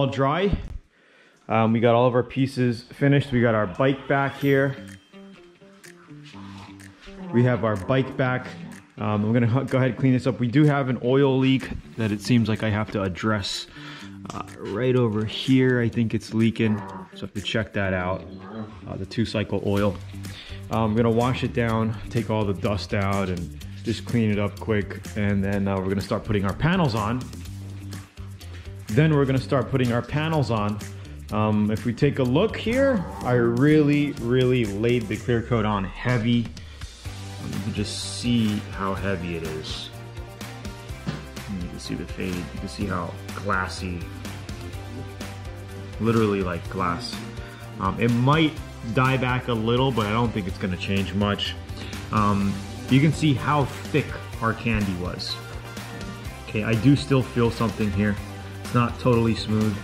all dry. Um, we got all of our pieces finished. We got our bike back here. We have our bike back. Um, I'm gonna go ahead and clean this up. We do have an oil leak that it seems like I have to address uh, right over here. I think it's leaking, so I have to check that out. Uh, the two cycle oil. Um, I'm gonna wash it down, take all the dust out and just clean it up quick. And then uh, we're gonna start putting our panels on. Then we're gonna start putting our panels on. Um, if we take a look here, I really, really laid the clear coat on heavy. Um, you can just see how heavy it is. And you can see the fade, you can see how glassy, literally like glass. Um, it might die back a little, but I don't think it's gonna change much. Um, you can see how thick our candy was. Okay, I do still feel something here. It's not totally smooth.